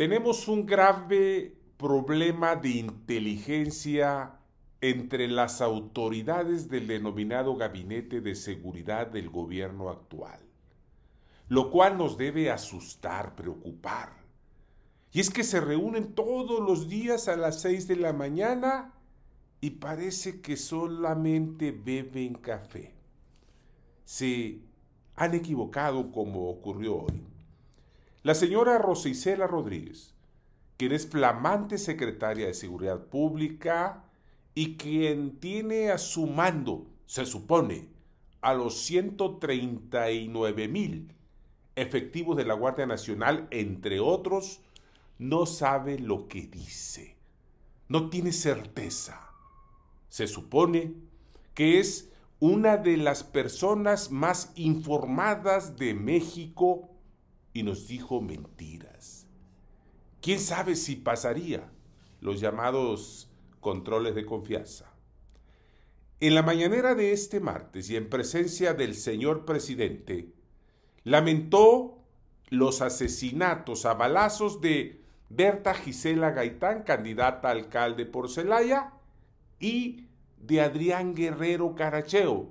Tenemos un grave problema de inteligencia entre las autoridades del denominado Gabinete de Seguridad del gobierno actual, lo cual nos debe asustar, preocupar. Y es que se reúnen todos los días a las seis de la mañana y parece que solamente beben café. Se han equivocado como ocurrió hoy. La señora Rosicela Rodríguez, quien es flamante secretaria de Seguridad Pública y quien tiene a su mando, se supone, a los 139 mil efectivos de la Guardia Nacional, entre otros, no sabe lo que dice. No tiene certeza. Se supone que es una de las personas más informadas de México y nos dijo mentiras. ¿Quién sabe si pasaría los llamados controles de confianza? En la mañanera de este martes y en presencia del señor presidente, lamentó los asesinatos a balazos de Berta Gisela Gaitán, candidata a alcalde por Celaya, y de Adrián Guerrero Caracheo,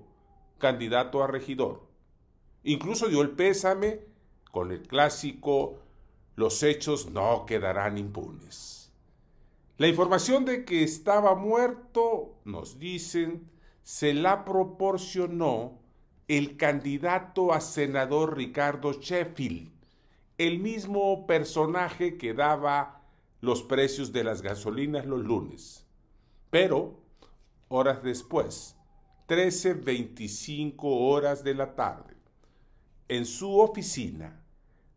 candidato a regidor. Incluso dio el pésame con el clásico los hechos no quedarán impunes. La información de que estaba muerto, nos dicen, se la proporcionó el candidato a senador Ricardo Sheffield, el mismo personaje que daba los precios de las gasolinas los lunes. Pero, horas después, 13.25 horas de la tarde, en su oficina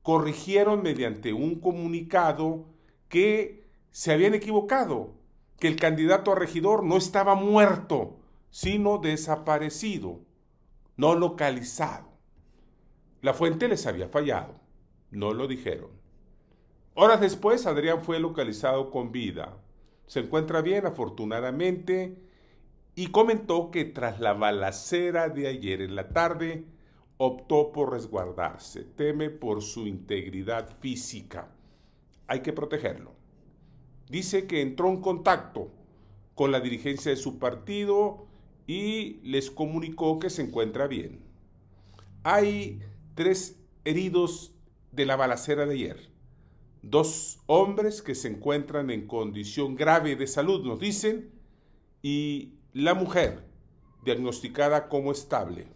corrigieron mediante un comunicado que se habían equivocado, que el candidato a regidor no estaba muerto, sino desaparecido, no localizado. La fuente les había fallado, no lo dijeron. Horas después, Adrián fue localizado con vida. Se encuentra bien, afortunadamente, y comentó que tras la balacera de ayer en la tarde, optó por resguardarse, teme por su integridad física. Hay que protegerlo. Dice que entró en contacto con la dirigencia de su partido y les comunicó que se encuentra bien. Hay tres heridos de la balacera de ayer. Dos hombres que se encuentran en condición grave de salud, nos dicen, y la mujer diagnosticada como estable.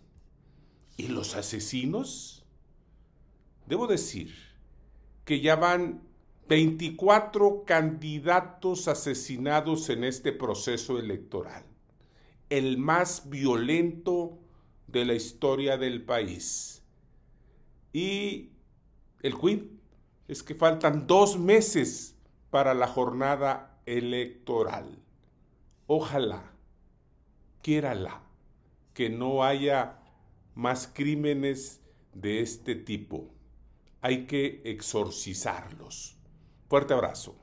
¿Y los asesinos? Debo decir que ya van 24 candidatos asesinados en este proceso electoral, el más violento de la historia del país. Y el quid es que faltan dos meses para la jornada electoral. Ojalá, quiérala, que no haya más crímenes de este tipo. Hay que exorcizarlos. Fuerte abrazo.